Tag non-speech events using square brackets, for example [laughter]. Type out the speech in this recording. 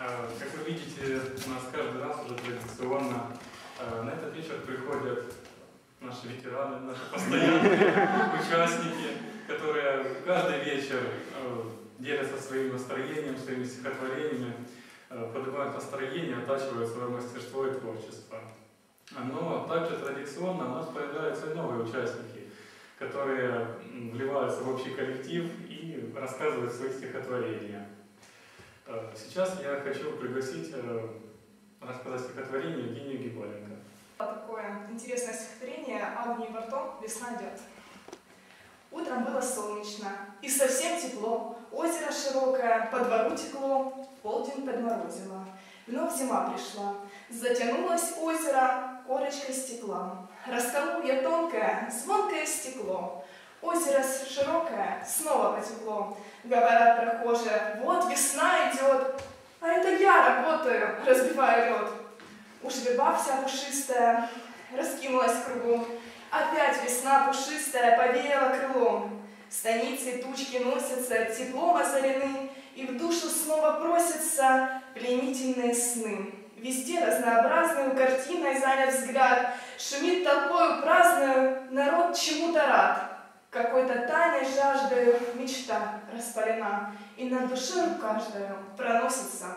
Э, Как вы видите, у нас каждый раз уже традиционно э, на этот вечер приходят наши ветераны, наши постоянные [laughs] участники, которые каждый вечер э, делятся своим настроением, своими стихотворениями, поднимают настроение, оттачивают свое мастерство и творчество. Но также традиционно у нас появляются и новые участники, которые вливаются в общий коллектив и рассказывают свои стихотворения. Э, Сейчас я хочу пригласить э, рассказать стихотворение Евгению Гиболенко. Такое интересное стихотворение Агнии Барто «Весна идет». Утром было солнечно и совсем тепло, озеро широкое, по двору текло, полдень подморозило. Вновь зима пришла, затянулось озеро корочкой стекла. Расколол я тонкое, звонкое стекло. Озеро широкое, снова потекло. Говорят прохожие, вот весна идет. А это я работаю, разбиваю лед. Уж верба вся пушистая раскинулась кругом. Опять весна пушистая повеяла крылом. Станицы тучки носятся, теплом озарены, И в душу снова просятся пленительные сны. Везде разнообразную картиной занят взгляд, Шумит толпою праздную, народ чему-то рад. Какой-то тайной жаждою мечта распалена, И над душою каждою проносится.